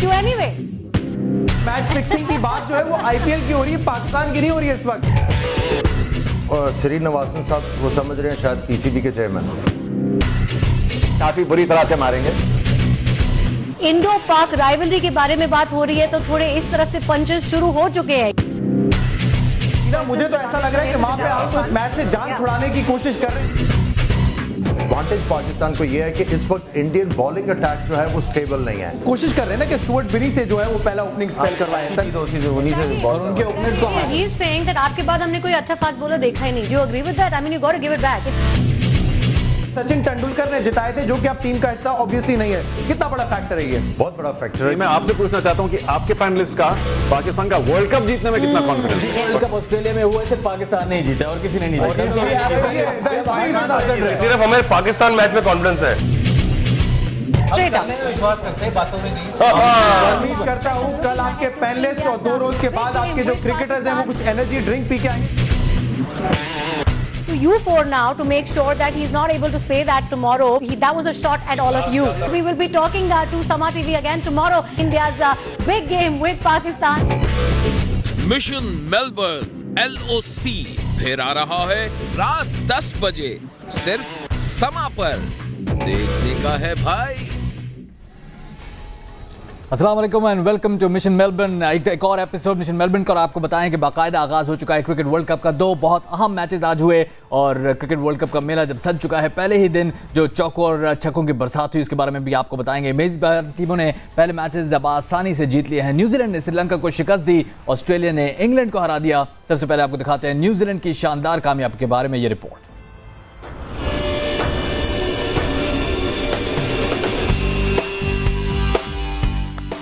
beat you anyway. Match fixing की बात जो है वो आईपीएल की हो रही है पाकिस्तान की नहीं हो रही है इस वक्त। और श्री नवासन साहब वो समझ रहे हैं शायद पीसीबी के चेयरमैन काफ़ी बुरी तरह से मारेंगे। इंडो पाक राइवलरी के बारे में बात हो रही है तो थोड़े इस तरफ़ से पंचेस शुरू हो चुके हैं। मुझे तो ऐसा लग रहा है कि वहाँ पे आप तो इस मैच से जान छुड़ाने की कोशिश कर रहे हैं। एडवांटेज पाकिस्तान को यह है कि इस वक्त इंडियन बॉलिंग अटैक जो है वो स्टेबल नहीं है। कोशिश कर रहे हैं ना कि स्टुअर्ट बिनी से जो है वो पहला ओपनिंग स्पेल करवाए। और उनके ओपनर को आपके बाद हमने कोई अच्छा फास्ट बॉलर देखा ही नहीं। You agree with that I mean you got give it back Sachin Tendulkar ने जिताए थे जो कि आप टीम का हिस्सा ऑब्वियसली नहीं है। कितना बड़ा फैक्टर है ये? बहुत बड़ा फैक्टर है। मैं आपसे पूछना चाहता हूँ कि आपके पैनलिस्ट का पाकिस्तान का वर्ल्ड कप जीतने में कितना कॉन्फिडेंस है? वर्ल्ड कप ऑस्ट्रेलिया में हुआ सिर्फ़ पाकिस्तान नहीं जीता और किसी ने नहीं जीता। सिर्फ़ हमें पाकिस्तान मैच में कॉन्फिडेंस है। स्ट्रेट अप उम्मीद करता हूँ कल आपके पैनलिस्ट और दो रोज के बाद आपके जो क्रिकेटर्स हैं वो कुछ एनर्जी ड्रिंक पी के आएँगे। to you four now to make sure that he's not able to say that tomorrow. He, that was a shot at all of you. We will be talking uh, to Sama TV again tomorrow. India's uh, big game with Pakistan. Mission Melbourne LOC फिर आ रहा है रात 10 बजे सिर्फ समा पर देखने का है भाई वालेकुम and welcome to mission Melbourne एक, एक और एपिसोड मिशन मेलबर्न का और आपको बताएँ कि बाकायदा आगाज़ हो चुका है क्रिकेट वर्ल्ड कप का। दो बहुत अहम मैचेस आज हुए और क्रिकेट वर्ल्ड कप का मेला जब सज चुका है पहले ही दिन जो चौकों और छक्कों की बरसात हुई उसके बारे में भी आपको बताएँगे। मेजबान टीमों ने पहले मैचेस जब आसानी से जीत लिए हैं। न्यूजीलैंड ने श्रीलंका को शिकस्त दी ऑस्ट्रेलिया ने इंग्लैंड को हरा दिया। सबसे पहले आपको दिखाते हैं न्यूजीलैंड की शानदार कामयाबी के बारे में ये रिपोर्ट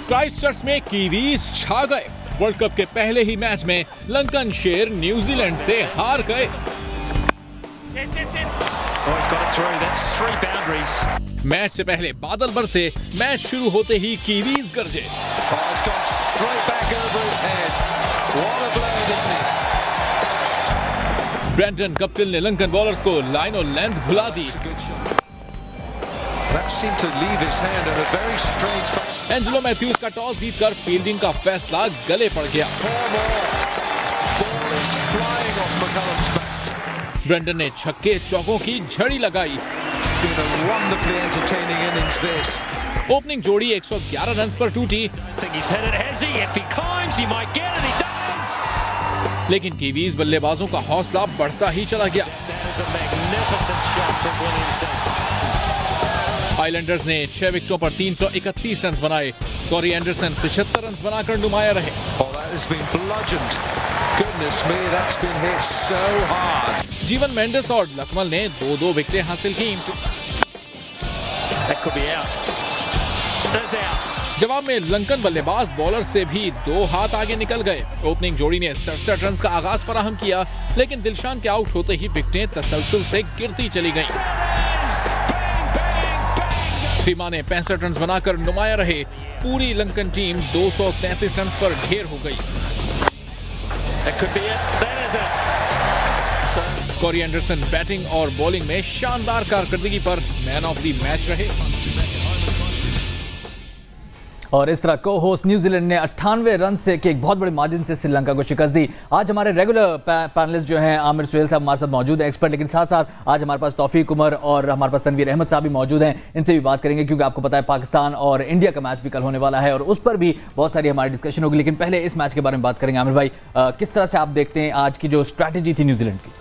क्राइस्टचर्च में कीवीज छा गए। वर्ल्ड कप के पहले ही मैच में लंकन शेर न्यूजीलैंड से हार गए। मैच से पहले बादल बरसे मैच शुरू होते ही कीवीज गरजे। ब्रैंडन कप्टिल ने लंकन बॉलर्स को लाइन और लेंथ भुला दी। एंजेलो मैथ्यूज का टॉस जीतकर फील्डिंग का फैसला गले पड़ गया। ब्रेंडन ने छक्के चौकों की झड़ी लगाई। ओपनिंग जोड़ी 111 रन पर टूटी। लेकिन कीवीज बल्लेबाजों का हौसला बढ़ता ही चला गया। आइलैंडर्स ने छह विकेटों पर 331 रन बनाए। कॉरी एंडरसन पिछहत्तर रन बनाकर नुमाया रहे। जीवन मेंडिस और लकमल ने दो दो विकेटें हासिल की। जवाब में लंकन बल्लेबाज बॉलर से भी दो हाथ आगे निकल गए। ओपनिंग जोड़ी ने सड़सठ रन का आगाज़ फराहम किया लेकिन दिलशान के आउट होते ही विकेटें तसलसल से गिरती चली गईं। फीमा ने पैंसठ रन बनाकर नुमाया रहे। पूरी लंकन टीम 233 रन पर ढेर हो गई। कॉरी एंडरसन बैटिंग और बॉलिंग में शानदार कारकर्दगी पर मैन ऑफ़ द मैच रहे। और इस तरह को होस्ट न्यूजीलैंड ने अट्ठानवे रन से के एक बहुत बड़े मार्जिन से श्रीलंका को शिकस्त दी। आज हमारे रेगुलर पैनलिस्ट जो हैं, आमिर सुहेल साहब हमारे साथ मौजूद है एक्सपर्ट लेकिन साथ साथ आज हमारे पास तौफीक उमर और हमारे पास तनवीर अहमद साहब भी मौजूद हैं। इनसे भी बात करेंगे, क्योंकि आपको पता है पाकिस्तान और इंडिया का मैच भी कल होने वाला है और उस पर भी बहुत सारी हमारी डिस्कशन होगी। लेकिन पहले इस मैच के बारे में बात करेंगे। आमिर भाई किस तरह से आप देखते हैं आज की जो स्ट्रैटेजी थी न्यूजीलैंड की?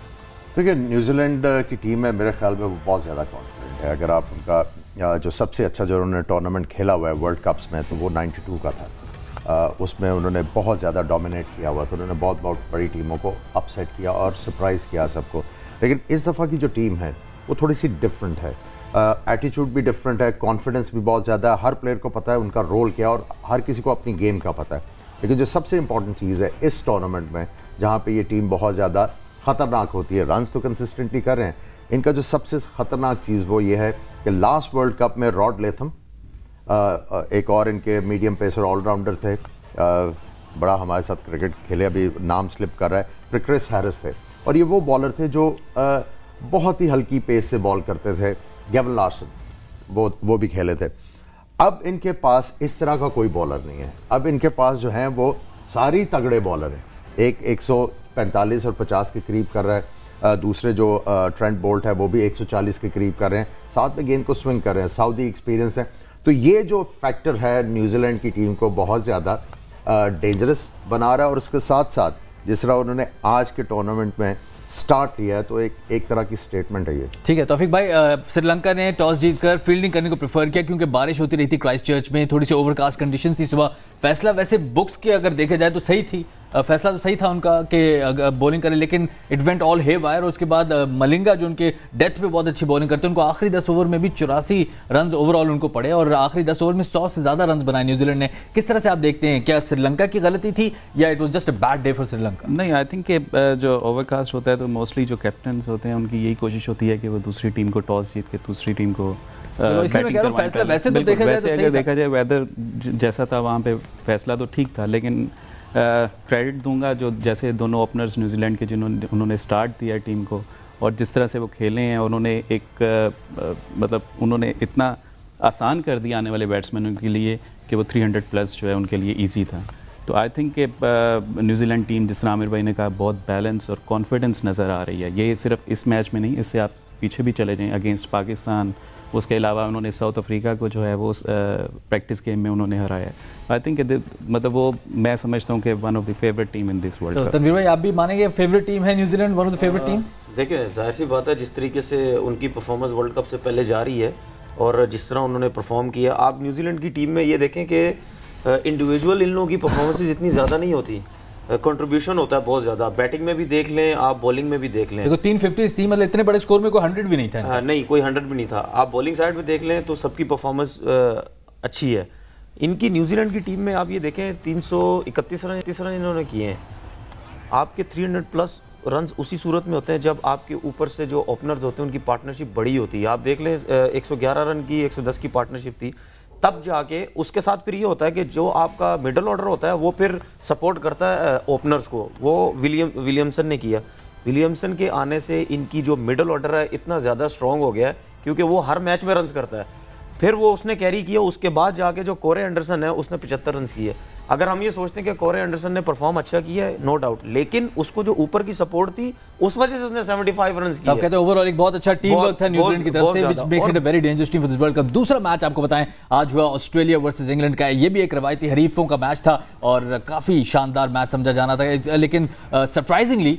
देखिए न्यूजीलैंड की टीम है, मेरे ख्याल में वो बहुत ज़्यादा कॉन्फिडेंट है। अगर आप उनका जो सबसे अच्छा जो उन्होंने टूर्नामेंट खेला हुआ है वर्ल्ड कप्स में तो वो 92 का था। उसमें उन्होंने बहुत ज़्यादा डोमिनेट किया हुआ था। उन्होंने बहुत बहुत बड़ी टीमों को अपसेट किया और सरप्राइज़ किया सबको। लेकिन इस दफ़ा की जो टीम है, वो थोड़ी सी डिफरेंट है एटीट्यूड भी डिफरेंट है कॉन्फिडेंस भी बहुत ज़्यादा है। हर प्लेयर को पता है उनका रोल क्या और हर किसी को अपनी गेम का पता है। लेकिन जो सबसे इंपॉर्टेंट चीज़ है इस टूर्नामेंट में, जहाँ पे ये टीम बहुत ज़्यादा ख़तरनाक होती है रन्स तो कंसिस्टेंटली कर रहे हैं इनका जो सबसे ख़तरनाक चीज़ वो ये है कि लास्ट वर्ल्ड कप में रॉड लेथम एक और इनके मीडियम पेसर ऑलराउंडर थे। आ, बड़ा हमारे साथ क्रिकेट खेले अभी नाम स्लिप कर रहा है प्रिक्रिस हैरिस थे। और ये वो बॉलर थे जो आ, बहुत ही हल्की पेस से बॉल करते थे। गेवन लार्सन वो वो भी खेले थे। अब इनके पास इस तरह का कोई बॉलर नहीं है। अब इनके पास जो हैं वो सारी तगड़े बॉलर हैं। एक 145 और 50 के करीब कर रहा है। दूसरे जो ट्रेंड बोल्ट है, वो भी 140 के करीब कर रहे हैं। साथ में गेंद को स्विंग कर रहे हैं। सऊदी एक्सपीरियंस है। तो ये जो फैक्टर है न्यूजीलैंड की टीम को बहुत ज़्यादा डेंजरस बना रहा है। और उसके साथ साथ जिस तरह उन्होंने आज के टूर्नामेंट में स्टार्ट किया है तो एक एक तरह की स्टेटमेंट है ये। ठीक है, तौफिक भाई श्रीलंका ने टॉस जीतकर फील्डिंग करने को प्रेफर किया क्योंकि बारिश होती रही थी क्राइस्ट चर्च में। थोड़ी सी ओवरकास्ट कंडीशन थी सुबह। फैसला वैसे बुक्स के अगर देखा जाए तो सही थी। फैसला तो सही था उनका कि बॉलिंग करें लेकिन it went all haywire और उसके बाद मलिंगा जो उनके डेथ पे बहुत अच्छी बॉलिंग करते हैं उनको आखिरी दस ओवर में भी चौरासी रन ओवरऑल उनको पड़े और आखिरी दस ओवर में सौ से ज़्यादा रन बनाए न्यूजीलैंड ने। किस तरह से आप देखते हैं क्या श्रीलंका की गलती थी या it was just a bad day for Sri Lanka? नहीं आई थिंक जो ओवरकास्ट होता है तो मोस्टली जो कैप्टन होते हैं उनकी यही कोशिश होती है कि वो दूसरी टीम को टॉस जीत के दूसरी टीम को तो फैसला वैसे तो देखा जाए तो। देखा जाए वेदर जैसा था वहाँ पे फैसला तो ठीक था लेकिन क्रेडिट दूँगा जो जैसे दोनों ओपनर्स न्यूजीलैंड के जिन्होंने उन्होंने स्टार्ट दिया टीम को और जिस तरह से वो खेले हैं उन्होंने एक मतलब उन्होंने इतना आसान कर दिया आने वाले बैट्समैनों के लिए कि वो 300 प्लस जो है उनके लिए इजी था। तो आई थिंक कि न्यूजीलैंड टीम जिस तरह आमिर भाई ने कहा, बहुत बैलेंस और कॉन्फिडेंस नज़र आ रही है। ये सिर्फ़ इस मैच में नहीं, इससे आप पीछे भी चले जाएँ। अगेंस्ट पाकिस्तान उसके अलावा उन्होंने साउथ अफ्रीका को जो है वो प्रैक्टिस गेम में उन्होंने हराया आई थिंक मतलब वो मैं समझता हूँ कि one of the favourite team in this world cup Tanvir भाई आप भी मानेंगे फेवरेट टीम है New Zealand one of the favourite team देखिए ज़ाहिर सी बात है जिस तरीके से उनकी परफॉर्मेंस वर्ल्ड कप से पहले जा रही है और जिस तरह उन्होंने परफॉर्म किया आप न्यूजीलैंड की टीम में ये देखें कि इंडिविजुअल इन लोगों की परफॉर्मेंसेज इतनी ज़्यादा नहीं होती। कंट्रीब्यूशन होता है बहुत ज़्यादा। बैटिंग में भी देख लें आप बॉलिंग में भी देख लें। देखो तीन फिफ्टीज थी मतलब इतने बड़े स्कोर में कोई हंड्रेड भी नहीं था। हाँ, नहीं कोई हंड्रेड भी नहीं था। आप बॉलिंग साइड में देख लें तो सबकी परफॉर्मेंस अच्छी है। इनकी न्यूजीलैंड की टीम में आप ये देखें तीन सौ इकतीस रन इकतीस रन इन्होंने किए हैं। आपके 300 प्लस रन उसी सूरत में होते हैं जब आपके ऊपर से जो ओपनर्स होते हैं उनकी पार्टनरशिप बड़ी होती है। आप देख लें अ, 111 रन की 110 की पार्टनरशिप थी। तब जाके उसके साथ फिर ये होता है कि जो आपका मिडल ऑर्डर होता है, वो फिर सपोर्ट करता है ओपनर्स को। वो विलियम विलियमसन ने किया। विलियमसन के आने से इनकी जो मिडल ऑर्डर है, इतना ज़्यादा स्ट्रॉन्ग हो गया है, क्योंकि वो हर मैच में रन करता है। फिर वो उसने कैरी किया, उसके बाद जाके जो कोरे एंडरसन है, उसने पचहत्तर रन किए। अगर हम ये सोचते हैं कि कोरे एंडरसन ने परफॉर्म अच्छा किया है नो डाउट लेकिन उसको जो ऊपर की सपोर्ट थी उस वजह से उसने 75 रन किए. आप कहते हैं ओवरऑल एक बहुत अच्छा टीम वर्क था न्यूजीलैंड की तरफ़ से which makes it a very dangerous team for this world cup दूसरा मैच आपको बताएँ आज हुआ ऑस्ट्रेलिया वर्सेस इंग्लैंड का ये भी एक रवायती हरीफों का मैच था और काफ़ी शानदार मैच समझा जाना था। लेकिन सरप्राइजिंगली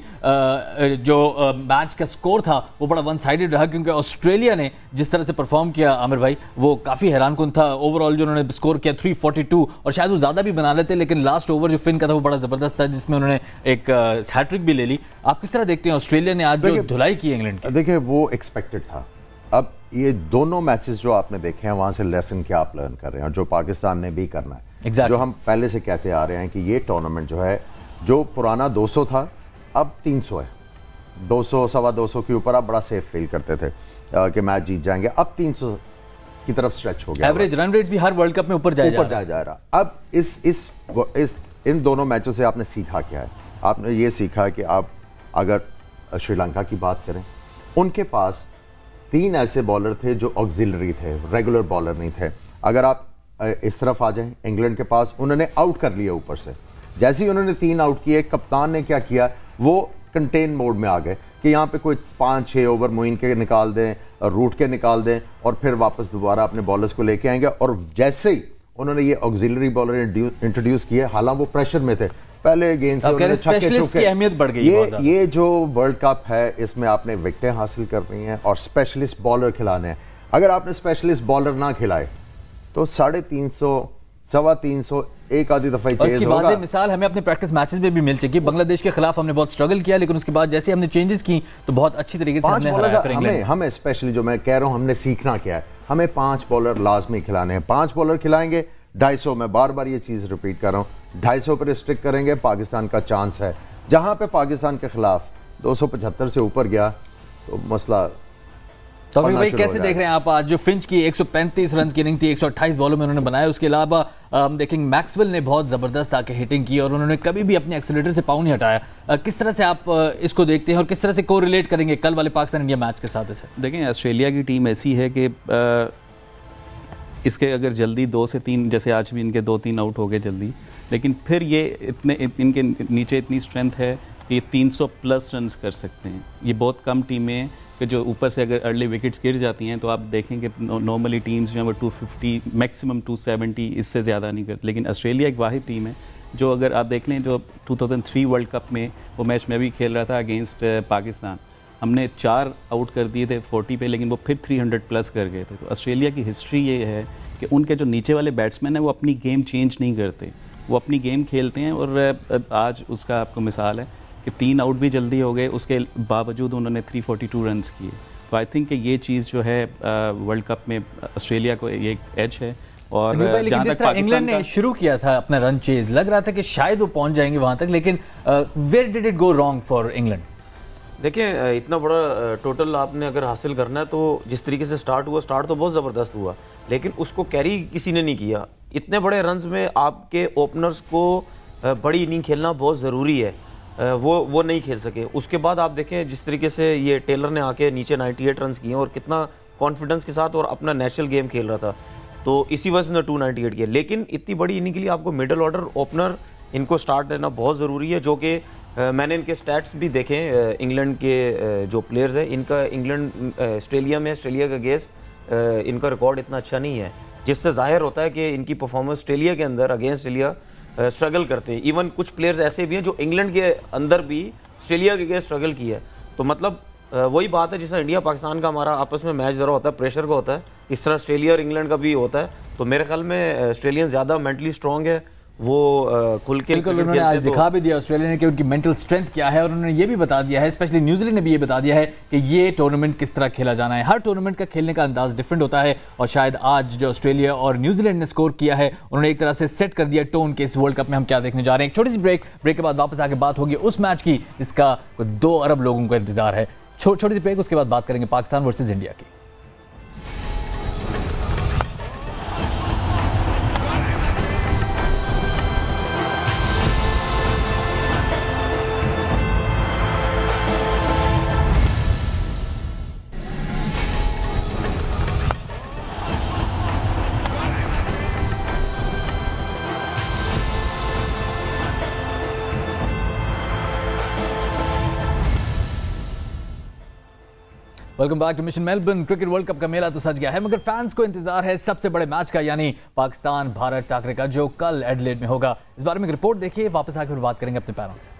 जो मैच का स्कोर था वो बड़ा वन साइडेड रहा क्योंकि ऑस्ट्रेलिया ने जिस तरह से परफॉर्म किया आमिर भाई वो काफ़ी हैरान कन था। ओवरऑल जो उन्होंने स्कोर किया 342 और शायद वो ज़्यादा भी बना लेते लेकिन लास्ट ओवर जो फिन का था वो बड़ा ज़बरदस्त था जिसमें उन्होंने एक हैट्रिक भी ले ली। आप किस तरह देखते हैं ऑस्ट्रेलिया ने आज जो धुलाई की इंग्लैंड की? देखिए वो एक्सपेक्टेड था। अब ये दोनों मैचेस जो आपने देखे हैं वहाँ से लेसन क्या आप लर्न कर रहे हैं जो पाकिस्तान ने भी करना है। Exactly. जो हम पहले से कहते आ रहे हैं कि ये टूर्नामेंट जो है जो पुराना 200 था अब 300 है। 200 सवा 200 के ऊपर आप बड़ा सेफ़ फील करते थे कि मैच जीत जाएँगे। अब 300 की तरफ़ स्ट्रेच हो गया एवरेज रन रेट्स भी हर वर्ल्ड कप में ऊपर जाए जा ऊपर जाया जा रहा। अब इस इस इस इन दोनों मैचों से आपने सीखा क्या है? आपने ये सीखा कि आप अगर श्रीलंका की बात करें उनके पास तीन ऐसे बॉलर थे जो ऑक्सिलरी थे रेगुलर बॉलर नहीं थे। अगर आप इस तरफ़ आ जाएँ इंग्लैंड के पास उन्होंने आउट कर लिया ऊपर से। जैसे ही उन्होंने तीन आउट किए कप्तान ने क्या किया? वो कंटेन मोड में आ गए। कि यहाँ पे कोई पाँच छः ओवर मोइन के निकाल दें रूट के निकाल दें और फिर वापस दोबारा अपने बॉलर्स को लेके आएँगे। और जैसे ही उन्होंने ये ऑक्सिलरी बॉलर इंट्रोड्यूस किए हालाँकि वो प्रेशर में थे। पहले गेंद से की अहमियत बढ़ गई ये ये जो वर्ल्ड कप है इसमें आपने विकटें हासिल करनी है और स्पेशलिस्ट बॉलर खिलाने हैं। अगर आपने स्पेशलिस्ट बॉलर ना खिलाए तो साढ़े तीन सौ सवा तीन सौ एक आधी दफ़ा होगा। वाज़ेह मिसाल हमें अपने प्रैक्टिस मैचेस में भी मिल चुकी है। बांग्लादेश के खिलाफ हमने बहुत स्ट्रगल किया लेकिन उसके बाद जैसे हमने चेंजेस की तो बहुत अच्छी तरीके से हमने हराया फिर हमें हमें स्पेशली जो मैं कह रहा हूँ हमने सीखना क्या है? हमें पाँच बॉलर लाजमी खिलाने हैं। पाँच बॉलर खिलाएँगे ढाई सौ मैं बार बार ये चीज़ रिपीट कर रहा हूँ ढाई सौ पर स्ट्रिक करेंगे पाकिस्तान का चांस है। जहाँ पे पाकिस्तान के खिलाफ दो सौ पचहत्तर से ऊपर गया तो मसला तो पढ़ना भाई कैसे देख रहे हैं आप आज? जो फिंच की 135 रन की इनिंग थी 128 बॉलों में उन्होंने बनाया उसके अलावा हम देखेंगे मैक्सवेल ने बहुत ज़बरदस्त आके हिटिंग की और उन्होंने कभी भी अपने एक्सीलेटर से पाँव नहीं हटाया। किस तरह से आप इसको देखते हैं और किस तरह से को रिलेट करेंगे कल वाले पाकिस्तान इंडिया मैच के साथ इसे? देखें ऑस्ट्रेलिया की टीम ऐसी है कि इसके अगर जल्दी दो से तीन जैसे आज भी इनके दो तीन आउट हो गए जल्दी लेकिन फिर ये इतने इनके नीचे इतनी स्ट्रेंथ है कि ये 300 प्लस रन्स कर सकते हैं। ये बहुत कम टीमें हैं कि जो ऊपर से अगर अर्ली विकेट्स गिर जाती हैं तो आप देखेंगे नॉर्मली टीम्स जो है वो 250 मैक्सिमम 270 इससे ज़्यादा नहीं करती। लेकिन ऑस्ट्रेलिया एक वाहिद टीम है, जो अगर आप देख लें, जो 2003 वर्ल्ड कप में वो मैच में भी खेल रहा था अगेंस्ट पाकिस्तान हमने चार आउट कर दिए थे 40 पे, लेकिन वो फिर 300 प्लस कर गए थे। तो ऑस्ट्रेलिया की हिस्ट्री ये है कि उनके जो नीचे वाले बैट्समैन हैं, वो अपनी गेम चेंज नहीं करते। वो अपनी गेम खेलते हैं और आज उसका आपको मिसाल है कि तीन आउट भी जल्दी हो गए उसके बावजूद उन्होंने 342 रन्स किए। तो आई थिंक ये चीज़ जो है वर्ल्ड कप में ऑस्ट्रेलिया को ये एक एज है और लेकिन जिस तरह इंग्लैंड ने शुरू किया था अपना रन चेज लग रहा था कि शायद वो पहुँच जाएँगे वहाँ तक लेकिन where did it go wrong for England देखिए इतना बड़ा टोटल आपने अगर हासिल करना है तो जिस तरीके से स्टार्ट हुआ स्टार्ट तो बहुत ज़बरदस्त हुआ लेकिन उसको कैरी किसी ने नहीं किया। इतने बड़े रन्स में आपके ओपनर्स को बड़ी इनिंग खेलना बहुत ज़रूरी है। वो वो नहीं खेल सके। उसके बाद आप देखें, जिस तरीके से ये टेलर ने आके नीचे 98 रन किए और कितना कॉन्फिडेंस के साथ और अपना नेशनल गेम खेल रहा था। तो इसी वजह से टू नाइन्टी किया। लेकिन इतनी बड़ी इनिंग के लिए आपको मिडल ऑर्डर ओपनर इनको स्टार्ट देना बहुत ज़रूरी है, जो कि मैंने इनके स्टैट्स भी देखे इंग्लैंड के जो प्लेयर्स हैं, इनका इंग्लैंड ऑस्ट्रेलिया में ऑस्ट्रेलिया का गेस इनका रिकॉर्ड इतना अच्छा नहीं है। जिससे ज़ाहिर होता है कि इनकी परफॉर्मेंस ऑस्ट्रेलिया के अंदर अगेंस्ट ऑस्ट्रेलिया स्ट्रगल करते हैं। इवन कुछ प्लेयर्स ऐसे भी हैं जो इंग्लैंड के अंदर भी ऑस्ट्रेलिया के स्ट्रगल की है। तो मतलब वही बात है जिस इंडिया पाकिस्तान का हमारा आपस में मैच जरा होता है प्रेशर का होता है, इस तरह ऑस्ट्रेलिया और इंग्लैंड का भी होता है। तो मेरे ख्याल में ऑस्ट्रेलियन ज़्यादा मेंटली स्ट्रॉन्ग है वो खुल के बिल्कुल उन्होंने आज तो दिखा भी दिया ऑस्ट्रेलिया ने कि उनकी मेंटल स्ट्रेंथ क्या है और उन्होंने ये भी बता दिया है स्पेशली न्यूजीलैंड ने भी ये बता दिया है कि ये टूर्नामेंट किस तरह खेला जाना है। हर टूर्नामेंट का खेलने का अंदाज डिफरेंट होता है और शायद आज जो ऑस्ट्रेलिया और न्यूजीलैंड ने स्कोर किया है उन्होंने एक तरह से सेट कर दिया टोन के इस वर्ल्ड कप में हम क्या देखने जा रहे हैं। छोटी सी ब्रेक ब्रेक के बाद वापस आके बात होगी उस मैच की इसका दो अरब लोगों को इंतज़ार है। छोटी सी ब्रेक उसके बाद बात करेंगे पाकिस्तान वर्सेज इंडिया की। Welcome back to mission Melbourne cricket world cup का मेला तो सज गया है, मगर फैंस को इंतज़ार है सबसे बड़े मैच का, यानी पाकिस्तान भारत टाकरे का, जो कल एडलेट में होगा। इस बारे में एक रिपोर्ट देखिए, वापस आकर बात करेंगे अपने पैनल से।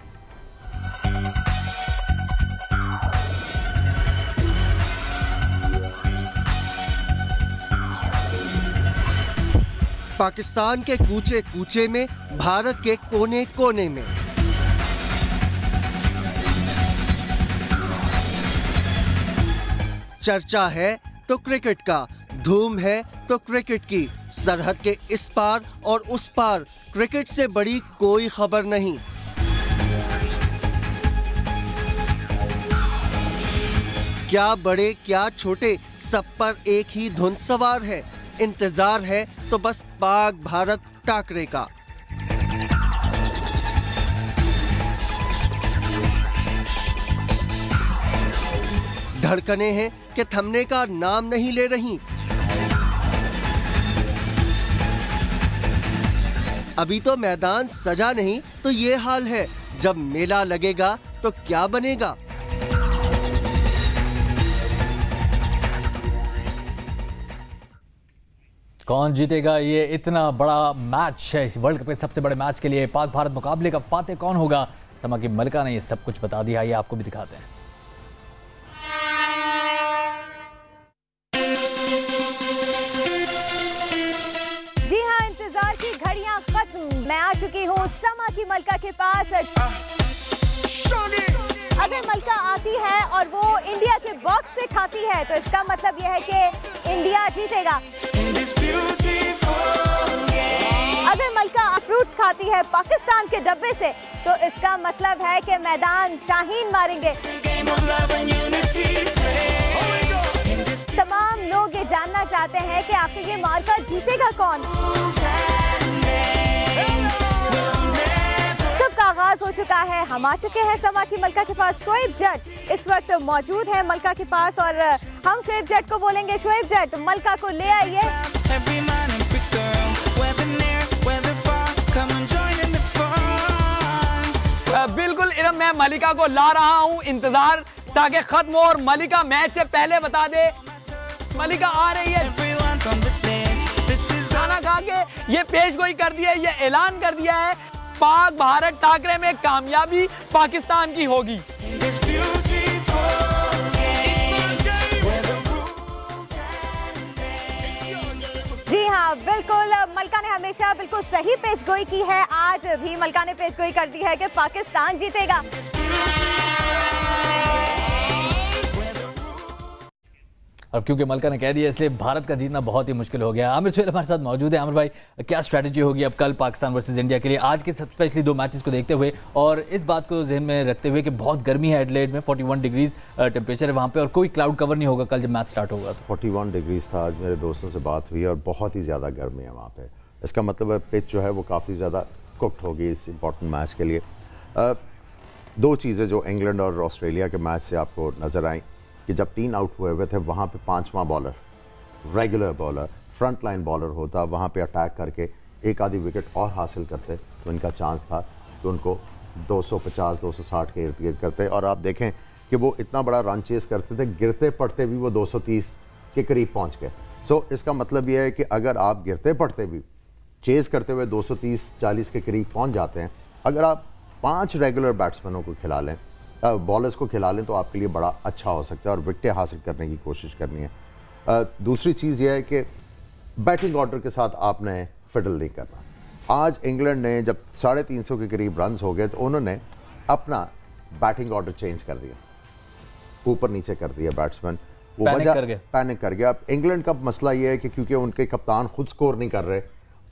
पाकिस्तान के कूचे कूचे में, भारत के कोने कोने में। चर्चा है तो क्रिकेट का, धूम है तो क्रिकेट की। सरहद के इस पार और उस पार क्रिकेट से बड़ी कोई खबर नहीं। क्या बड़े, क्या छोटे, सब पर एक ही धुन सवार है। इंतज़ार है तो बस पाक भारत टाकरे का। धड़कने हैं कि थमने का नाम नहीं ले रही। अभी तो मैदान सजा नहीं तो ये हाल है। जब मेला लगेगा तो क्या बनेगा? कौन जीतेगा? ये इतना बड़ा मैच है। वर्ल्ड कप के सबसे बड़े मैच के लिए पाक भारत मुकाबले का फाते कौन होगा? समा की मलिका ने ये सब कुछ बता दिया ये आपको भी दिखाते हैं। मलका के पास। अगर मलका आती है और वो इंडिया के बॉक्स से खाती है तो इसका मतलब यह है कि इंडिया जीतेगा। अगर मलका फ्रूट्स खाती है पाकिस्तान के डब्बे से तो इसका मतलब है कि मैदान शाहीन मारेंगे। तमाम लोग ये जानना चाहते हैं कि आखिर ये मार्का जीतेगा कौन? आगाज़ हो चुका है। हम आ चुके हैं समा की मलका के पास। शोएब जज इस वक्त मौजूद है मलका के पास और हम शुएब जट को बोलेंगे शुएब जट मलका को ले आइए। बिल्कुल इरम मैं मलिका को ला रहा हूँ इंतज़ार ताकि खत्म हो और मलिका मैच से पहले बता दे। मलिका आ रही है। खाना खा के ये पेश गोई कर दिया है ये ऐलान कर दिया है पाक भारत टाकरे में कामयाबी पाकिस्तान की होगी। जी हाँ बिल्कुल, मलका ने हमेशा बिल्कुल सही पेशगोई की है। आज भी मलका ने पेशगोई कर दी है कि पाकिस्तान जीतेगा। अब क्योंकि मलका ने कह दिया, इसलिए भारत का जीतना बहुत ही मुश्किल हो गया। आमिर सुहेल हमारे साथ मौजूद है। आमिर भाई, क्या स्ट्रैटेजी होगी अब कल पाकिस्तान वर्सेज इंडिया के लिए? आज के स्पेशली दो मैचेस को देखते हुए और इस बात को जहन में रखते हुए कि बहुत गर्मी है एडलेट में 41 डिग्रीज टेम्परेचर है वहाँ पे और कोई क्लाउड कवर नहीं होगा कल जब मैच स्टार्ट होगा तो। 41 डिग्रीज था, आज मेरे दोस्तों से बात हुई और बहुत ही ज़्यादा गर्मी है वहाँ पे। इसका मतलब है पिच जो है वो काफ़ी ज़्यादा कुकड होगी इस इंपॉर्टेंट मैच के लिए। दो चीज़ें जो इंग्लैंड और ऑस्ट्रेलिया के मैच से आपको नज़र आई। कि जब तीन आउट हुए हुए थे, वहाँ पे पांचवा bowler regular bowler front line bowler होता, वहाँ पे अटैक करके एक आधी विकेट और हासिल करते तो इनका चांस था कि उनको 250 260 के इर्द गिर्द करते। और आप देखें कि वो इतना बड़ा रन चेस करते थे, गिरते पड़ते भी वो 230 के करीब पहुँच गए। सो इसका मतलब ये है कि अगर आप गिरते पड़ते भी चेज करते हुए 230 40 के करीब पहुँच जाते हैं, अगर आप पाँच रेगुलर बैट्समैनों को खिला लें बॉलर्स को खिला लें तो आपके लिए बड़ा अच्छा हो सकता है और विकटें हासिल करने की कोशिश करनी है। अ, दूसरी चीज़ यह है कि बैटिंग ऑर्डर के साथ आपने फिडल नहीं करना। आज इंग्लैंड ने जब साढ़े तीन सौ के करीब रन हो गए तो उन्होंने अपना बैटिंग ऑर्डर चेंज कर दिया। ऊपर नीचे कर दिया बैट्समैन वो वजह कर गए। पैनिक कर गया। अब इंग्लैंड का मसला ये है कि क्योंकि उनके कप्तान खुद स्कोर नहीं कर रहे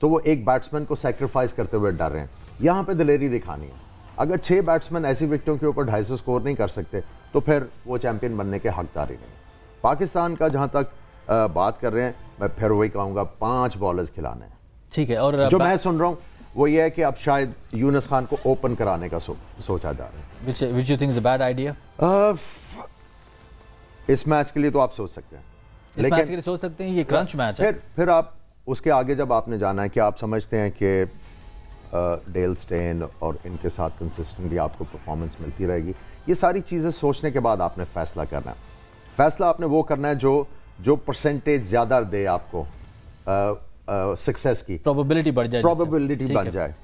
तो वो एक बैट्समैन को सेक्रीफाइस करते हुए डर रहे हैं। यहाँ पे दिलेरी दिखानी है। अगर छह बैट्समैन ऐसी विकेटों के ऊपर ढाई स्कोर नहीं कर सकते तो फिर वो चैंपियन बनने के हकदार ही नहीं। पाकिस्तान का जहाँ तक बात कर रहे हैं मैं फिर वही कहूँगा पाँच बॉलर्स खिलाने हैं। ठीक है और जो मैं सुन रहा हूँ वो ये है कि अब शायद यूनस खान को ओपन कराने का सो, सोचा जा रहा है। Which you think is a bad idea इस मैच के लिए तो आप सोच सकते हैं। इस मैच के लिए सोच सकते हैं ये क्रंच मैच है। फिर फिर आप उसके आगे जब आपने जाना है कि आप समझते हैं कि डेल स्टेन और इनके साथ कंसिस्टेंटली आपको परफॉर्मेंस मिलती रहेगी। ये सारी चीज़ें सोचने के बाद आपने फैसला करना है। फैसला आपने वो करना है जो जो परसेंटेज ज़्यादा दे आपको सक्सेस की। प्रोबेबिलिटी बढ़ जाए। प्रोबेबिलिटी बन जाए।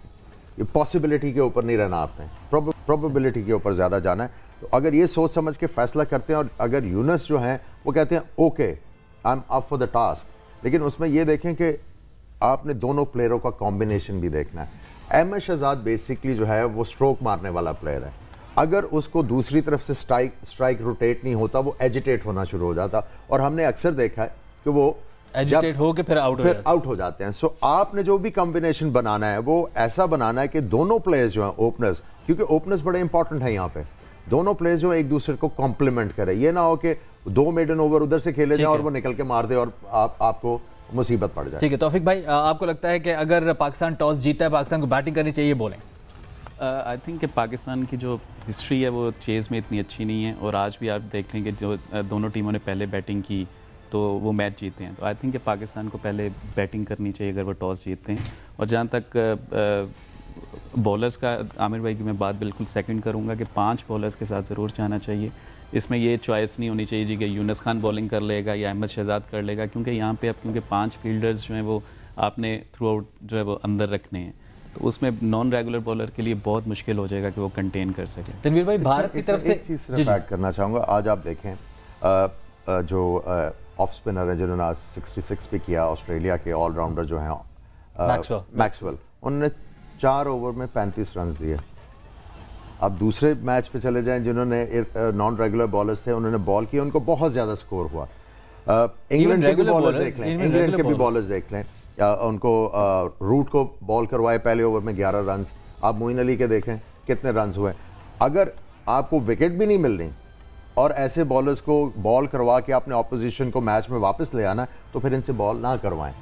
ये पॉसिबिलिटी के ऊपर नहीं रहना आपने। प्रोबेबिलिटी के ऊपर ज़्यादा जाना है। तो अगर ये सोच समझ के फैसला करते हैं और अगर यूनस जो हैं वो कहते हैं okay I am up for the task लेकिन उसमें ये देखें कि आपने दोनों प्लेयरों का कॉम्बिनेशन भी देखना है। अहमद शहजाद बेसिकली जो है वो स्ट्रोक मारने वाला प्लेयर है। अगर उसको दूसरी तरफ़ से स्ट्राइक स्ट्राइक रोटेट नहीं होता वो एजिटेट होना शुरू हो जाता। और हमने अक्सर देखा है कि वो एजिटेट जब- होके फिर हो फिर आउट हो। जाते हैं। सो आपने जो भी कॉम्बिनेशन बनाना है वो ऐसा बनाना है कि दोनों प्लेयर्स जो हैं ओपनर्स क्योंकि ओपनर्स बड़े इंपॉर्टेंट हैं यहाँ पे। दोनों प्लेयर्स जो हैं एक दूसरे को कॉम्प्लीमेंट करें। ये ना हो कि दो मेडन ओवर उधर से खेले जाए और वो निकल के मार दे और आप आपको मुसीबत पड़ जाए। ठीक है तोफिक भाई आपको लगता है कि अगर पाकिस्तान टॉस जीता है पाकिस्तान को बैटिंग करनी चाहिए बोलें। आई थिंक कि पाकिस्तान की जो हिस्ट्री है वो चेज़ में इतनी अच्छी नहीं है और आज भी आप देख लें कि जो दोनों टीमों ने पहले बैटिंग की तो वो मैच जीते हैं। तो आई थिंक कि पाकिस्तान को पहले बैटिंग करनी चाहिए अगर वो टॉस जीतते हैं। और जहाँ तक बॉलर्स का आमिर भाई की मैं बात बिल्कुल सेकंड करूँगा कि पाँच बॉलर्स के साथ ज़रूर जाना चाहिए। इसमें ये चॉइस नहीं होनी चाहिए जी कि यूनस खान बॉलिंग कर लेगा या अहमद शहजाद कर लेगा क्योंकि यहाँ पे अब क्योंकि पाँच फील्डर्स जो हैं वो आपने थ्रू आउट जो है वो अंदर रखने हैं। तो उसमें नॉन रेगुलर बॉलर के लिए बहुत मुश्किल हो जाएगा कि वो कंटेन कर सके। तनवीर भाई भारत की तरफ़ से एक चीज़। ऐड करना चाहूँगा। आज आप देखें जो ऑफ़ स्पिनर है जिन्होंने आज 66 पे किया ऑस्ट्रेलिया के ऑलराउंडर जो हैं मैक्सवेल। उन्होंने चार ओवर में 35 रन दिए। अब दूसरे मैच पे चले जाएँ जिन्होंने नॉन रेगुलर बॉलर्स थे उन्होंने बॉल किया उनको बहुत ज़्यादा स्कोर हुआ। इंग्लैंड के भी बॉलर्स देख लें इंग्लैंड के भी बॉलर्स देख लें। उनको रूट को बॉल करवाए पहले ओवर में 11 रन आप मोइन अली के देखें कितने रन हुए। अगर आपको विकेट भी नहीं मिल रही और ऐसे बॉलर्स को बॉल करवा के अपने ऑपोजिशन को मैच में वापस ले आना तो फिर इनसे बॉल ना करवाएँ।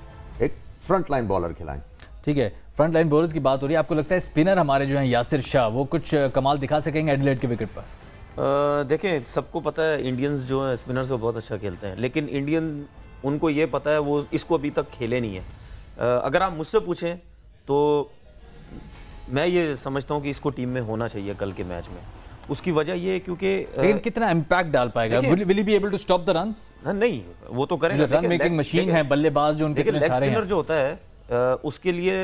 एक फ्रंट लाइन बॉलर खिलाएँ। ठीक है फ्रंट लाइन बॉलर्स की बात हो रही है आपको लगता है स्पिनर हमारे जो हैं यासिर शाह वो कुछ कमाल दिखा सकेंगे एडिलेड के विकेट पर? देखें सबको पता है इंडियंस जो हैं स्पिनर्स वो बहुत अच्छा खेलते हैं लेकिन इंडियन उनको ये पता है वो इसको अभी तक खेले नहीं है। अ, अगर आप मुझसे पूछें तो मैं ये समझता हूँ कि इसको टीम में होना चाहिए कल के मैच में। उसकी वजह ये है क्योंकि लेकिन कितना इम्पैक्ट डाल पाएगा? देखिए- will be able to stop the runs हाँ, नहीं वो तो करेंगे रन मेकिंग मशीन है बल्लेबाज जो उनके लेग स्पिनर जो होता है उसके लिए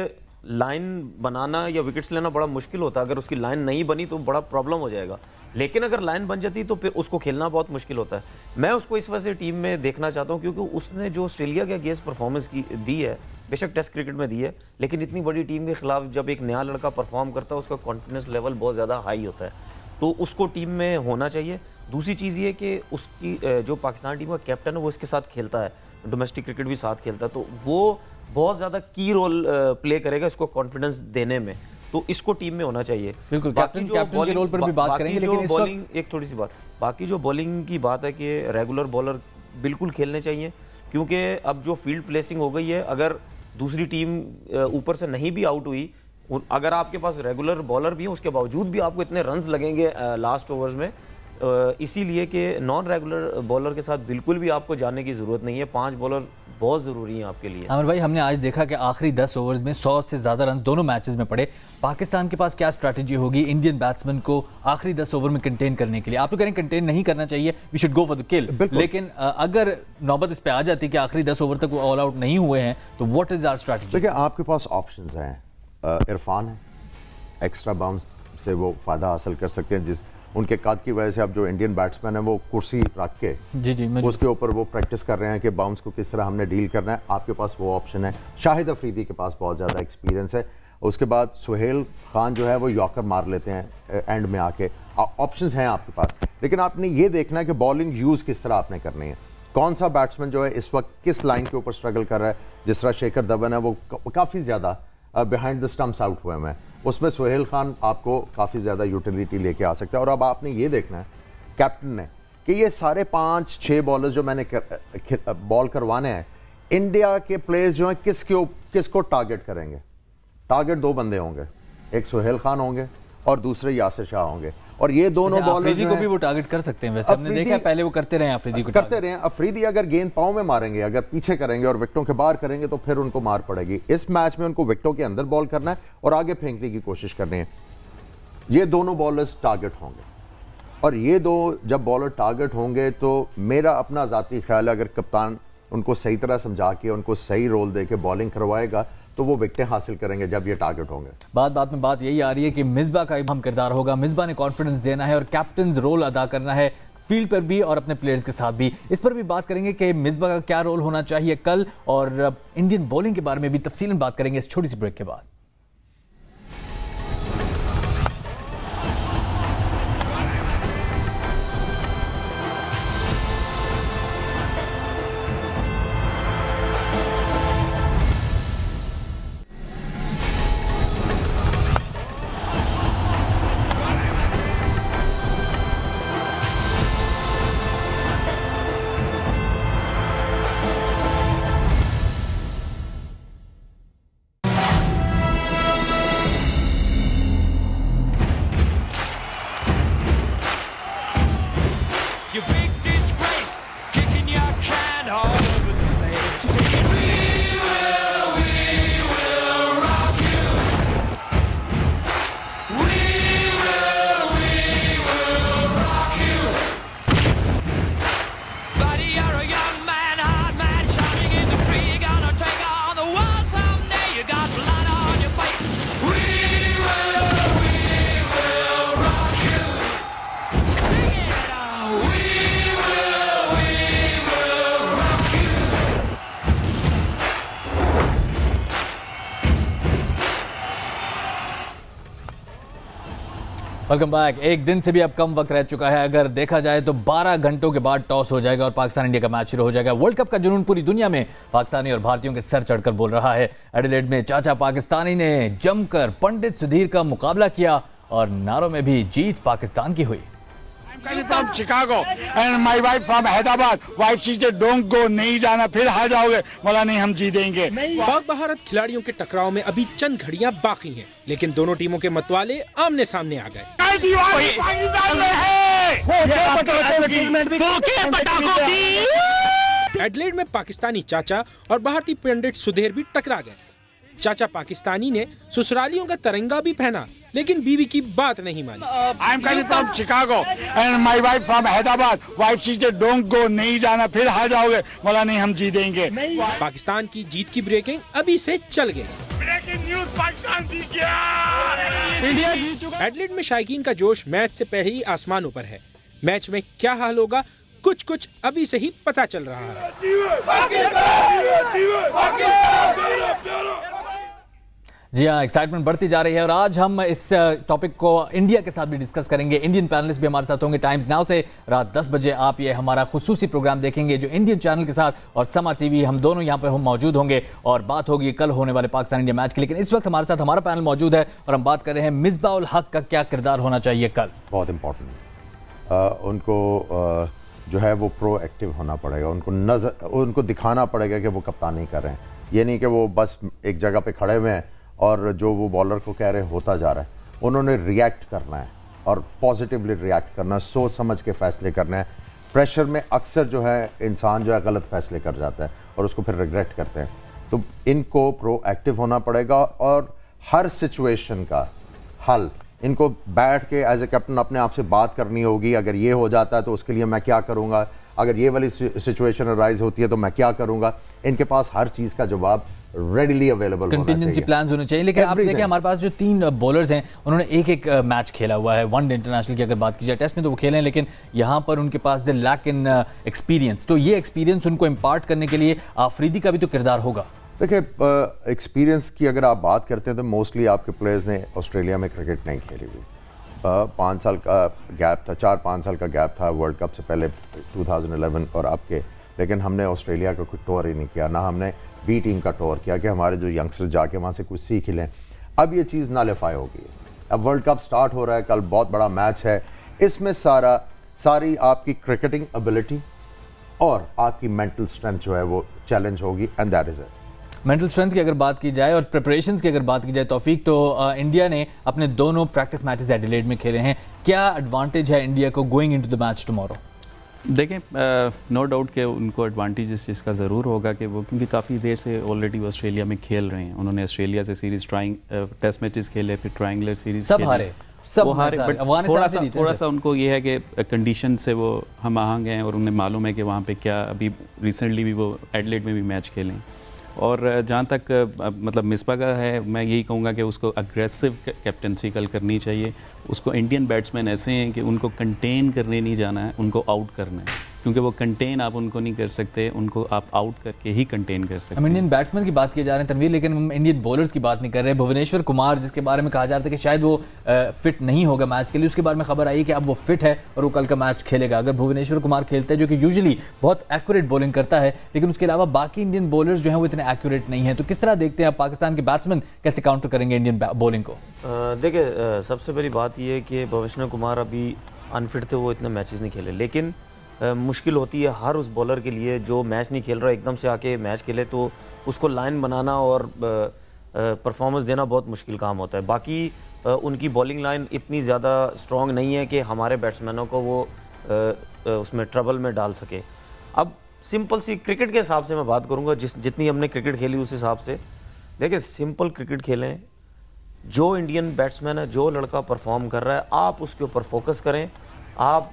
लाइन बनाना या विकेट्स लेना बड़ा मुश्किल होता है। अगर उसकी लाइन नहीं बनी तो बड़ा प्रॉब्लम हो जाएगा। लेकिन अगर लाइन बन जाती तो फिर उसको खेलना बहुत मुश्किल होता है। मैं उसको इस वजह से टीम में देखना चाहता हूँ क्योंकि उसने जो ऑस्ट्रेलिया के अगेंस्ट परफॉर्मेंस की, दी है, बेशक टेस्ट क्रिकेट में दी है, लेकिन इतनी बड़ी टीम के खिलाफ जब एक नया लड़का परफॉर्म करता है, उसका कॉन्फिडेंस लेवल बहुत ज़्यादा हाई होता है। तो उसको टीम में होना चाहिए। दूसरी चीज़ ये कि उसकी जो पाकिस्तान टीम का कैप्टन है, वो इसके साथ खेलता है। डोमेस्टिक क्रिकेट भी साथ खेलता है। तो वो बहुत ज़्यादा की रोल प्ले करेगा इसको कॉन्फिडेंस देने में। तो इसको टीम में होना चाहिए। बिल्कुल, कैप्टन- जो कैप्टन के रोल पर भी बात करेंगे, लेकिन वक्त- एक थोड़ी सी बात। बाकी जो बॉलिंग की बात है कि रेगुलर बॉलर बिल्कुल खेलने चाहिए क्योंकि अब जो फ़ील्ड प्लेसिंग हो गई है अगर दूसरी टीम ऊपर से नहीं भी आउट हुई अगर आपके पास रेगुलर बॉलर भी है उसके बावजूद भी आपको इतने रन लगेंगे लास्ट ओवर्स में इसीलिए कि नॉन रेगुलर बॉलर के साथ बिल्कुल भी आपको जाने की ज़रूरत नहीं है। पाँच बॉलर बहुत ज़रूरी हैं आपके लिए। आमिर भाई हमने आज देखा कि आखिरी 10 ओवर्स में 100 से ज़्यादा रन दोनों मैचेस में पड़े। पाकिस्तान के पास क्या स्ट्रैटेजी होगी इंडियन बैट्समैन को आखिरी 10 ओवर में कंटेन करने के लिए? आप तो कह रहे हैं कंटेन नहीं करना चाहिए we should go for the kill लेकिन अगर नौबत इस पर आ जाती कि आखिरी 10 ओवर तक वो ऑल आउट नहीं हुए हैं तो व्हाट इज़ आवर स्ट्रैटेजी देखिए आपके पास ऑप्शन हैं। इरफान है। एक्स्ट्रा बाउंस से वो फ़ायदा हासिल कर सकते हैं जिस उनके कद की वजह से अब जो इंडियन बैट्समैन है वो कुर्सी रख के जी जी उसके ऊपर वो प्रैक्टिस कर रहे हैं कि बाउंस को किस तरह हमने डील करना है। आपके पास वो ऑप्शन है। शाहिद अफरीदी के पास बहुत ज़्यादा एक्सपीरियंस है। उसके बाद सुहेल खान जो है वो यॉकर मार लेते हैं एंड में आके। ऑप्शंस हैं आपके पास। लेकिन आपने ये देखना है कि बॉलिंग यूज़ किस तरह आपने करनी है। कौन सा बैट्समैन जो है इस वक्त किस लाइन के ऊपर स्ट्रगल कर रहा है? जिस तरह शेखर धवन है वो काफ़ी ज़्यादा बिहाइंड द स्टम्प्स आउट हुए हैं। उसमें सुहेल खान आपको काफ़ी ज़्यादा यूटिलिटी लेके आ सकता है। और अब आपने ये देखना है कैप्टन ने कि ये सारे पाँच छः बॉलर जो मैंने कर, बॉल करवाने हैं इंडिया के प्लेयर्स जो हैं किसके किस किसको टारगेट करेंगे? टारगेट दो बंदे होंगे एक सुहेल खान होंगे और दूसरे यासिर शाह होंगे। और ये दोनों अच्छा, बॉलर को भी वो टारगेट कर सकते हैं वैसे। हमने देखा पहले वो करते रहे अफरीदी को करते रहे अफरीदी अगर गेंद पाँव में मारेंगे अगर पीछे करेंगे और विकेटों के बाहर करेंगे तो फिर उनको मार पड़ेगी। इस मैच में उनको विकेटों के अंदर बॉल करना है और आगे फेंकने की कोशिश करनी है। ये दोनों बॉलर्स टारगेट होंगे। और ये दो जब बॉलर टारगेट होंगे तो मेरा अपना ज़ाती ख्याल है अगर कप्तान उनको सही तरह समझा के उनको सही रोल दे के बॉलिंग करवाएगा तो वो विकटें हासिल करेंगे जब ये टारगेट होंगे। बात बात में बात यही आ रही है कि मिसबा का अहम किरदार होगा। मिसबा ने कॉन्फिडेंस देना है और कैप्टन रोल अदा करना है फ़ील्ड पर भी और अपने प्लेयर्स के साथ भी। इस पर भी बात करेंगे कि मिसबा का क्या रोल होना चाहिए कल और इंडियन बॉलिंग के बारे में भी तफसील बात करेंगे इस छोटी सी ब्रेक के बाद। वेलकम बैक एक दिन से भी अब कम वक्त रह चुका है। अगर देखा जाए तो 12 घंटों के बाद टॉस हो जाएगा और पाकिस्तान इंडिया का मैच शुरू हो जाएगा। वर्ल्ड कप का जुनून पूरी दुनिया में पाकिस्तानी और भारतीयों के सर चढ़कर बोल रहा है। एडिलेड में चाचा पाकिस्तानी ने जमकर पंडित सुधीर का मुकाबला किया और नारों में भी जीत पाकिस्तान की हुई। From Chicago and my wife from Hyderabad. Wife she said don't go नहीं जाना फिर हार जाओगे. बोला नहीं हम जीतेंगे. पाक भारत खिलाड़ियों के टकराव में अभी चंद घड़ियाँ बाकी हैं लेकिन दोनों टीमों के मतवाले आमने सामने आ गए। एडलेड में पाकिस्तानी चाचा और भारतीय पंडित सुधीर भी टकरा गए। चाचा पाकिस्तानी ने ससुरालियों का तिरंगा भी पहना लेकिन बीवी की बात नहीं मानी। I am coming from Chicago and my wife from Hyderabad wife she say don't go नहीं जाना फिर हार जाओगे. बोला नहीं हम जीतेंगे. पाकिस्तान की जीत की ब्रेकिंग अभी से चल गई। न्यूज़ पाकिस्तान जीत इंडिया जीत चुका। एडलेड में शायकीन का जोश मैच से पहले ही आसमानों पर है। मैच में क्या हाल होगा कुछ कुछ अभी से ही पता चल रहा है। जी हाँ एक्साइटमेंट बढ़ती जा रही है और आज हम इस टॉपिक को इंडिया के साथ भी डिस्कस करेंगे। इंडियन पैनलिस्ट भी हमारे साथ होंगे। टाइम्स नाउ से रात 10 बजे आप ये हमारा खसूसी प्रोग्राम देखेंगे, जो इंडियन चैनल के साथ और समा टीवी हम दोनों यहाँ पर हम मौजूद होंगे और बात होगी कल होने वाले पाकिस्तान इंडिया मैच की। लेकिन इस वक्त हमारे साथ हमारा पैनल मौजूद है और हम बात कर रहे हैं मिसबाउल हक का क्या किरदार होना चाहिए कल। बहुत इम्पोर्टेंट उनको जो है वो प्रो एक्टिव होना पड़ेगा। उनको नज़र, उनको दिखाना पड़ेगा कि वो कप्तानी कर रहे हैं। ये नहीं कि वो बस एक जगह पे खड़े हुए हैं और जो वो बॉलर को कह रहे होता जा रहा है। उन्होंने रिएक्ट करना है और पॉजिटिवली रिएक्ट करना है, सोच समझ के फैसले करना है। प्रेशर में अक्सर जो है, इंसान जो है, गलत फैसले कर जाता है और उसको फिर रिग्रेट करते हैं। तो इनको प्रोएक्टिव होना पड़ेगा और हर सिचुएशन का हल, इनको बैठ के एज ए कैप्टन अपने आप से बात करनी होगी। अगर ये हो जाता है तो उसके लिए मैं क्या करूँगा? अगर ये वाली सिचुएशन अराइज होती है तो मैं क्या करूँगा? इनके पास हर चीज़ का जवाब रेडिली अवेलेबल कंटिजेंसी प्लान होने चाहिए लेकिन आप देखिए हमारे पास जो तीन बॉलर्स हैं उन्होंने एक एक मैच खेला हुआ है। वन डे इंटरनेशनल की अगर बात की जाए टेस्ट में तो वो खेले हैं लेकिन यहाँ पर उनके पास द लैक इन एक्सपीरियंस तो ये एक्सपीरियंस उनको इम्पार्ट करने के लिए आफरीदी का भी तो किरदार होगा। देखिए एक्सपीरियंस की अगर आप बात करते हैं तो मोस्टली आपके प्लेयर्स ने ऑस्ट्रेलिया में क्रिकेट नहीं खेली हुई। पाँच साल का गैप था चार पाँच साल का गैप था वर्ल्ड कप से पहले 2011 और आपके। लेकिन हमने ऑस्ट्रेलिया का कोई टूर ही नहीं किया ना हमने बी टीम का टूर किया कि हमारे जो यंगस्टर जाके वहाँ से कुछ सीख लें। अब ये चीज़ नालिफाई होगी अब वर्ल्ड कप स्टार्ट हो रहा है कल बहुत बड़ा मैच है। इसमें सारा सारी आपकी क्रिकेटिंग एबिलिटी और आपकी मेंटल स्ट्रेंथ जो है वो चैलेंज होगी and that is it mental strength की अगर बात की जाए और प्रिपरेशन की अगर बात की जाए तौफीक तो अ, इंडिया ने अपने दोनों प्रैक्टिस मैचेस एडिलेड में खेले हैं। क्या एडवांटेज है इंडिया को going into the match tomorrow देखें नो डाउट के उनको एडवांटेज इस चीज़ का ज़रूर होगा कि वो क्योंकि काफ़ी देर से ऑलरेडी ऑस्ट्रेलिया में खेल रहे हैं। उन्होंने ऑस्ट्रेलिया से सीरीज़ ट्राइंग टेस्ट मैचेस खेले फिर ट्राइंगलर सीरीज़ सब हारे, सब हारे। बट थोड़ा सा थोड़ा सा उनको ये है कि कंडीशन से वो हम आहंग हैं और उन्हें मालूम है कि वहाँ पे क्या अभी रिसेंटली भी वो एडलेट में भी मैच खेले। और जहाँ तक मतलब मिसबा का है, मैं यही कहूँगा कि उसको अग्रेसिव कैप्टनसी कल करनी चाहिए। उसको इंडियन बैट्समैन ऐसे हैं कि उनको कंटेन करने नहीं जाना है, उनको आउट करना है। क्योंकि वो कंटेन आप उनको नहीं कर सकते उनको आप आउट करके ही कंटेन कर सकते हम इंडियन बैट्समैन की बात किए जा रहे हैं तनवीर लेकिन हम इंडियन बॉलर्स की बात नहीं कर रहे भुवनेश्वर कुमार जिसके बारे में कहा जा रहा था कि शायद वो फिट नहीं होगा मैच के लिए उसके बारे में खबर आई कि अब वो फिट है और वो कल का मैच खेलेगा। अगर भुवनेश्वर कुमार खेलते हैं जो कि यूजुअली बहुत एक्यूरेट बॉलिंग करता है लेकिन उसके अलावा बाकी इंडियन बॉलर्स जो है वो इतने एक्यूरेट नहीं है। तो किस तरह देखते हैं आप पाकिस्तान के बैट्समैन कैसे काउंटर करेंगे इंडियन बॉलिंग को? देखिए सबसे पहली बात ये है कि भविष्य कुमार अभी अनफिट थे वो इतने मैचेस नहीं खेले। लेकिन मुश्किल होती है हर उस बॉलर के लिए जो मैच नहीं खेल रहा, एकदम से आके मैच खेले तो उसको लाइन बनाना और परफॉर्मेंस देना बहुत मुश्किल काम होता है। बाकी उनकी बॉलिंग लाइन इतनी ज़्यादा स्ट्रॉन्ग नहीं है कि हमारे बैट्समैनों को वो उसमें ट्रबल में डाल सके। अब सिंपल सी क्रिकेट के हिसाब से मैं बात करूँगा, जिस, जितनी हमने क्रिकेट खेली उस हिसाब से। देखिए सिंपल क्रिकेट खेलें, जो इंडियन बैट्समैन है, जो लड़का परफॉर्म कर रहा है, आप उसके ऊपर फोकस करें, आप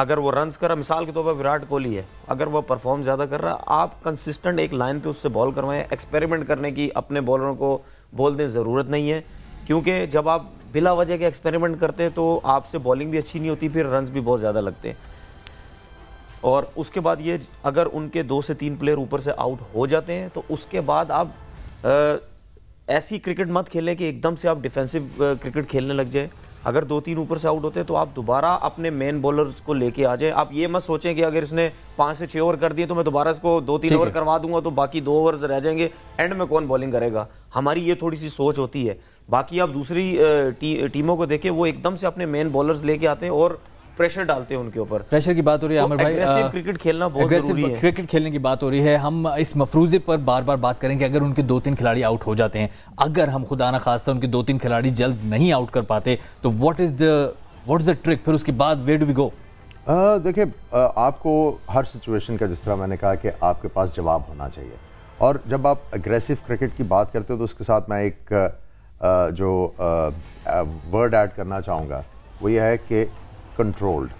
अगर वो रन्स कर रहा, मिसाल के तौर पर विराट कोहली है, अगर वो परफॉर्म ज़्यादा कर रहा, आप कंसिस्टेंट एक लाइन पे उससे बॉल करवाएँ एक्सपेरिमेंट करने की अपने बॉलरों को बोल दें, ज़रूरत नहीं है। क्योंकि जब आप बिला वजह के एक्सपेरिमेंट करते हैं तो आपसे बॉलिंग भी अच्छी नहीं होती, फिर रन्स भी बहुत ज़्यादा लगते और उसके बाद ये, अगर उनके दो से तीन प्लेयर ऊपर से आउट हो जाते हैं तो उसके बाद आप ऐसी क्रिकेट मत खेलें कि एकदम से आप डिफेंसिव क्रिकेट खेलने लग जाए। अगर दो तीन ऊपर से आउट होते हैं तो आप दोबारा अपने मेन बॉलर्स को लेके आ जाए। आप ये मत सोचें कि अगर इसने पाँच से छह ओवर कर दिए तो मैं दोबारा इसको दो तीन ओवर करवा दूँगा तो बाकी दो ओवर रह जाएँगे। एंड में कौन बॉलिंग करेगा? हमारी ये थोड़ी सी सोच होती है। बाकी आप दूसरी टी, टीमों को देखें वो एकदम से अपने मेन बॉलर्स लेके आते हैं और प्रेशर डालते हैं उनके ऊपर। प्रेशर की बात हो रही है तो भाई क्रिकेट खेलना बहुत ज़रूरी है। क्रिकेट खेलने की बात हो रही है। हम इस मफरूजे पर बार बार बात करेंगे अगर उनके दो तीन खिलाड़ी आउट हो जाते हैं। अगर हम खुदा ना खासा उनके दो तीन खिलाड़ी जल्द नहीं आउट कर पाते तो what is the what is the trick फिर उसके बाद वेयर डू वी गो देखिए आपको हर सिचुएशन का जिस तरह मैंने कहा कि आपके पास जवाब होना चाहिए। और जब आप अग्रेसिव क्रिकेट की बात करते हो तो उसके साथ मैं एक जो वर्ड ऐड करना चाहूँगा। वो ये है कि कंट्रोल्ड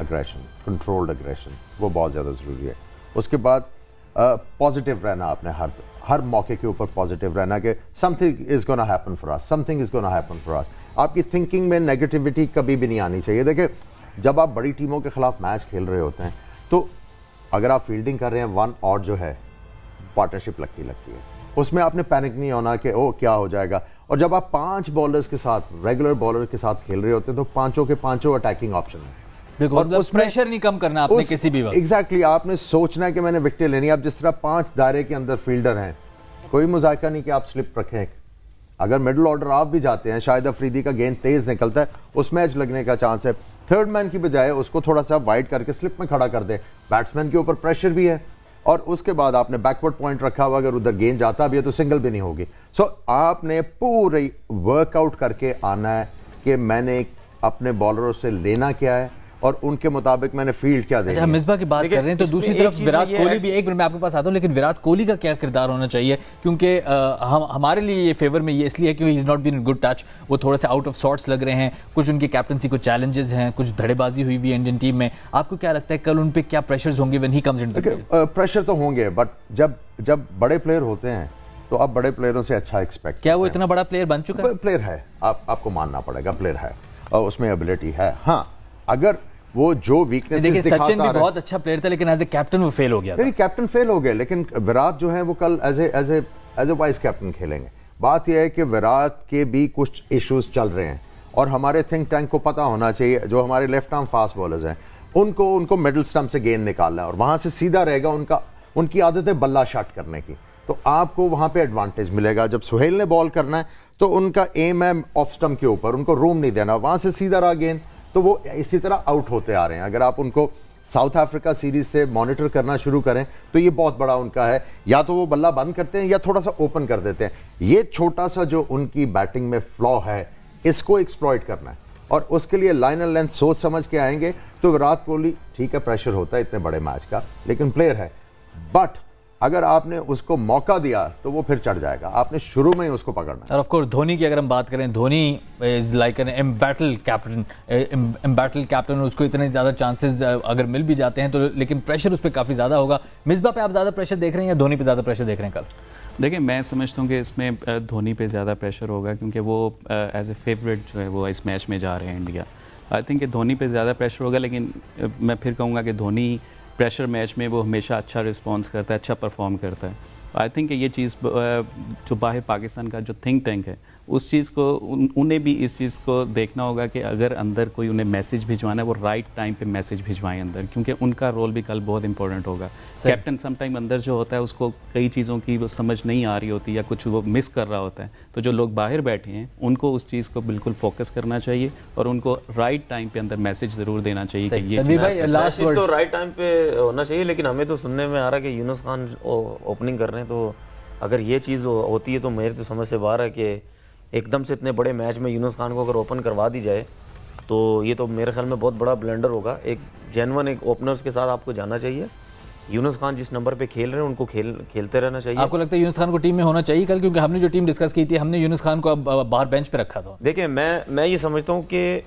अग्रेशन कंट्रोल्ड अग्रेशन वो बहुत ज़्यादा ज़रूरी है। उसके बाद पॉजिटिव रहना आपने हर हर मौके के ऊपर पॉजिटिव रहना कि something is gonna happen for us something is gonna happen for us आपकी थिंकिंग में नेगेटिविटी कभी भी नहीं आनी चाहिए। देखिए, जब आप बड़ी टीमों के खिलाफ मैच खेल रहे होते हैं तो अगर आप फील्डिंग कर रहे हैं वन और जो है पार्टनरशिप लगती लगती है। उसमें आपने पैनिक नहीं होना कि ओ क्या हो जाएगा? और जब आप पाँच बॉलर्स के साथ रेगुलर बॉलर के साथ खेल रहे होते हैं तो पाँचों के पाँचों अटैकिंग ऑप्शन है। देखो और मतलब उसमें- प्रेशर नहीं कम करना आपने किसी भी वक्त। एग्जैक्टली exactly, आपने सोचना है कि मैंने विकेट लेनी आप जिस तरह पाँच दायरे के अंदर फील्डर हैं कोई मुजायका नहीं कि आप स्लिप रखें अगर मिडल ऑर्डर आप भी जाते हैं शायद अफरीदी का गेंद तेज निकलता है उस मैच लगने का चांस है। थर्ड मैन की बजाय उसको थोड़ा सा वाइड करके स्लिप में खड़ा कर दे। बैट्समैन के ऊपर प्रेशर भी है। और उसके बाद आपने बैकवर्ड पॉइंट रखा हुआ अगर उधर गेंद जाता भी है तो सिंगल भी नहीं होगी। सो so, आपने पूरी वर्कआउट करके आना है कि मैंने अपने बॉलरों से लेना क्या है? और उनके मुताबिक मैंने फ़ील्ड क्या अच्छा मिसबा की बात कर रहे हैं तो दूसरी तरफ़ विराट कोहली भी एक मिनट में आपके पास आता हूँ लेकिन विराट कोहली का क्या किरदार होना चाहिए? क्योंकि हम हमारे लिए ये फेवर में ये इसलिए है क्योंकि is not been good touch वो थोड़े से आउट ऑफ़ शॉट्स लग रहे हैं। कुछ उनकी कैप्टनसी को चैलेंजेस हैं कुछ धड़ेबाजी हुई हुई है इंडियन टीम में। आपको क्या लगता है कल उन पे क्या प्रेशर्स होंगे when he comes in pressure तो होंगे बट जब जब बड़े प्लेयर होते हैं तो आप बड़े प्लेयरों से अच्छा एक्सपेक्ट क्या वो इतना बड़ा प्लेयर बन चुका है? प्लेयर है आप आपको मानना पड़ेगा प्लेयर है और उसमें एबिलिटी है। हाँ अगर वो जो वीकनेस देखिए सचिन भी बहुत अच्छा प्लेयर था लेकिन एज ए कैप्टन वो फेल हो गया था। कैप्टन फेल हो गए लेकिन विराट जो है वो कल as a as a as a vice captain खेलेंगे। बात यह है कि विराट के भी कुछ इश्यूज़ चल रहे हैं और हमारे थिंक टैंक को पता होना चाहिए जो हमारे लेफ़्ट आर्म फास्ट बॉलर्स हैं उनको उनको मिडिल स्टम्प से गेंद निकालना है और वहाँ से सीधा रहेगा उनका उनकी आदत है बल्ला शॉट करने की। तो आपको वहाँ पे एडवांटेज मिलेगा। जब सुहेल ने बॉल करना है तो उनका एम है ऑफ़ स्टम्प के ऊपर उनको रूम नहीं देना वहाँ से सीधा रहा गेंद तो वो इसी तरह आउट होते आ रहे हैं। अगर आप उनको साउथ अफ्रीका सीरीज़ से मॉनिटर करना शुरू करें तो ये बहुत बड़ा उनका है। या तो वो बल्ला बंद करते हैं या थोड़ा सा ओपन कर देते हैं। ये छोटा सा जो उनकी बैटिंग में फ्लॉ है, इसको एक्सप्लॉयट करना है। और उसके लिए लाइन एंड लेंथ सोच समझ के आएँगे तो विराट कोहली, ठीक है प्रेशर होता है इतने बड़े मैच का, लेकिन प्लेयर है। बट अगर आपने उसको मौका दिया तो वो फिर चढ़ जाएगा। आपने शुरू में ही उसको पकड़ना और ऑफ़ कोर्स धोनी की अगर हम बात करें Dhoni is like an embattled captain embattled captain उसको इतने ज़्यादा चांसेस अगर मिल भी जाते हैं तो लेकिन प्रेशर उस पर काफ़ी ज़्यादा होगा। मिसबा पे आप ज़्यादा प्रेशर देख रहे हैं या धोनी पे ज़्यादा प्रेशर देख रहे हैं कल? देखिए मैं समझता हूँ कि इसमें धोनी पे ज़्यादा प्रेशर होगा क्योंकि वो एज ए फेवरेट जो है वो इस मैच में जा रहे हैं इंडिया। आई थिंक धोनी पे ज़्यादा प्रेशर होगा लेकिन मैं फिर कहूँगा कि धोनी प्रेशर मैच में वो हमेशा अच्छा रिस्पॉन्स करता है अच्छा परफॉर्म करता है। आई थिंक ये चीज़ जो बाहर पाकिस्तान का जो थिंक टैंक है उस चीज़ को उन, उन्हें भी इस चीज़ को देखना होगा कि अगर अंदर कोई उन्हें मैसेज भिजवाना है वो राइट टाइम पे मैसेज भिजवाएँ अंदर क्योंकि उनका रोल भी कल बहुत इंपॉर्टेंट होगा। कैप्टन समटाइम अंदर जो होता है उसको कई चीज़ों की वो समझ नहीं आ रही होती या कुछ वो मिस कर रहा होता है। तो जो लोग बाहर बैठे हैं उनको उस चीज़ को बिल्कुल फोकस करना चाहिए और उनको राइट टाइम पे अंदर मैसेज ज़रूर देना चाहिए कि ये मैसेज तो राइट टाइम पे होना चाहिए लेकिन हमें तो सुनने में आ रहा है कि यूनुस खान ओपनिंग कर रहे हैं तो अगर ये चीज़ होती है तो मेरे तो समझ से बाहर है कि एकदम से इतने बड़े मैच में यूनुस खान को अगर ओपन करवा दी जाए तो ये तो मेरे ख्याल में बहुत बड़ा ब्लेंडर होगा। एक जेनवन एक ओपनर्स के साथ आपको जाना चाहिए। यूनुस खान जिस नंबर पे खेल रहे हैं उनको खेल खेलते रहना चाहिए। आपको लगता है यूनुस खान को टीम में होना चाहिए कल? क्योंकि हमने जो टीम डिस्कस की थी हमने यूनुस खान को अब बाहर बेंच पे रखा था। देखिए मैं मैं ये समझता हूँ कि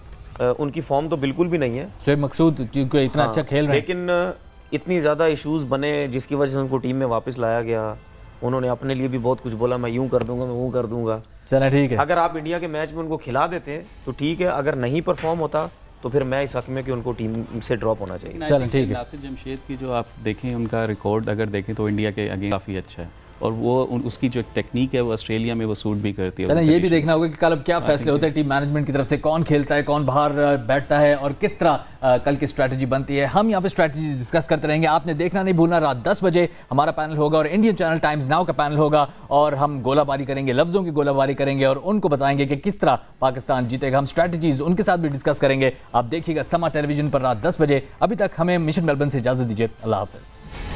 उनकी फॉर्म तो बिल्कुल भी नहीं है। शोएब मकसूद क्योंकि इतना हाँ, अच्छा खेल रहे हैं। लेकिन इतनी ज़्यादा इश्यूज़ बने जिसकी वजह से उनको टीम में वापस लाया गया। उन्होंने अपने लिए भी बहुत कुछ बोला मैं यूँ कर दूँगा मैं वो कर दूँगा। चला ठीक है। अगर आप इंडिया के मैच में उनको खिला देते हैं तो ठीक है अगर नहीं परफॉर्म होता तो फिर मैं इस हक में कि उनको टीम से ड्रॉप होना चाहिए। चलें ठीक है। नासिर जमशेद की जो आप देखें उनका रिकॉर्ड अगर देखें तो इंडिया के अगेंस्ट काफ़ी अच्छा है। और वो उन, उसकी जो टेक्निक है वो ऑस्ट्रेलिया में वो सूट भी करती है चलें ये भी देखना होगा कि कल अब क्या फैसले होते हैं टीम मैनेजमेंट की तरफ़ से कौन खेलता है कौन बाहर बैठता है और किस तरह कल की स्ट्रैटेजी बनती है। हम यहाँ पे स्ट्रैटेजी डिस्कस करते रहेंगे। आपने देखना नहीं भूलना रात दस बजे हमारा पैनल होगा और इंडियन चैनल टाइम्स नाउ का पैनल होगा और हम गोलाबारी करेंगे लफ्जों की गोलाबारी करेंगे और उनको बताएँगे कि किस तरह पाकिस्तान जीतेगा। हम स्ट्रैटेजीज उनके साथ भी डिस्कस करेंगे। आप देखिएगा समा टेलीविज़न पर रात दस बजे। अभी तक हमें मिशन मेलबर्न से इजाज़त दीजिए। अल्लाह हाफिज़।